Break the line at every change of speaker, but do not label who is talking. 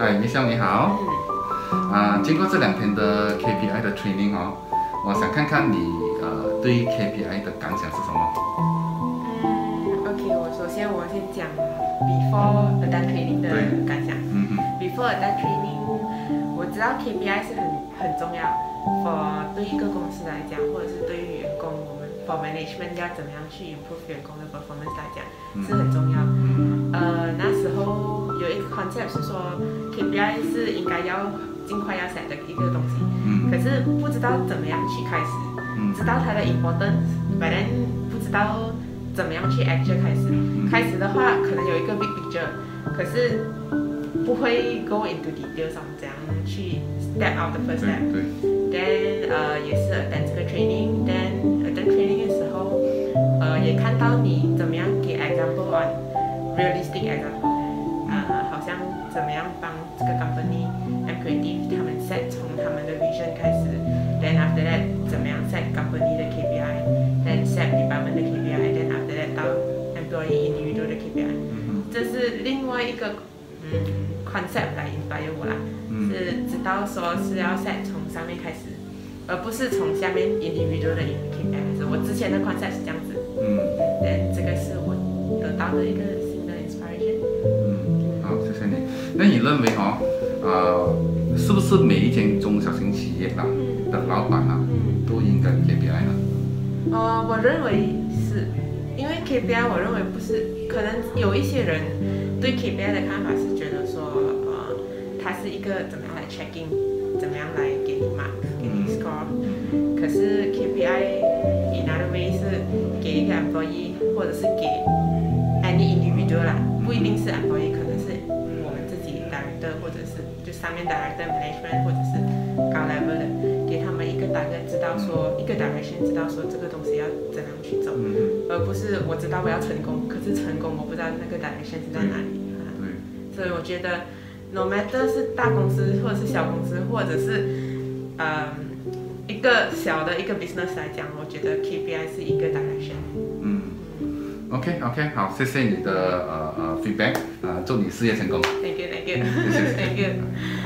嗨，米笑你好。啊，经过这两天的 KPI 的 training 哦，我想看看你呃对 KPI 的感想是什么？
嗯，OK，我首先我先讲 before done training 的感想。嗯嗯。Before done training，我知道 KPI 是很很重要，for 对一个公司来讲，或者是对于员工，我们 for management 要怎么样去 improve 员工的 performance 来讲是很重要。呃，那时候有一个 concept 是说 KPI 是应该要。尽快要 set 的一个东西，可是不知道怎么样去开始，知道它的 importance，反正不知道怎么样去 action 开始。开始的话，可能有一个 big picture，可是不会 go into details 上怎样去 step out the first step。then 呃也是 attend 这个 training，then attend training 的时候，呃也看到你怎么样给 example on realistic example，呃好像怎么样帮这个 company。他们 set 从他们的 vision 开始，then after that 怎么样 set company 的 KPI，then set department 的 KPI，then after that 到 employee individual 的 KPI，这是另外一个嗯 concept 来 inspire 我啦，是知道说是要 set 从上面开始，而不是从下面 individual 的 KPI 是我之前的 concept 是这样子，嗯，then 这个是我得到的一个
那你认为哦，呃？是不是每一间中小型企业啊的老板啊都应该 KPI 呢？
呃，我认为是，因为 KPI，我认为不是，可能有一些人对 KPI 的看法是觉得说，呃，它是一个怎么样来 checking，怎么样来给你 mark，给你 score。可是 KPI in other way 是给一个 employee，或者是给 any individual 啦，不一定是 employee，己 director 或者是。就上面 director management 或者是高 level 的，给他们一个大概知道说一个 direction，知道说这个东西要怎样去走，而不是我知道我要成功，可是成功我不知道那个 direction 是在哪里。对。所以我觉得，no matter 是大公司或者是小公司，或者是嗯一个小的一个 business 来讲，我觉得 KPI 是一个 direction。嗯。
OK OK，好，谢谢你的呃呃 feedback，啊，祝你事业成功。
take it. just take.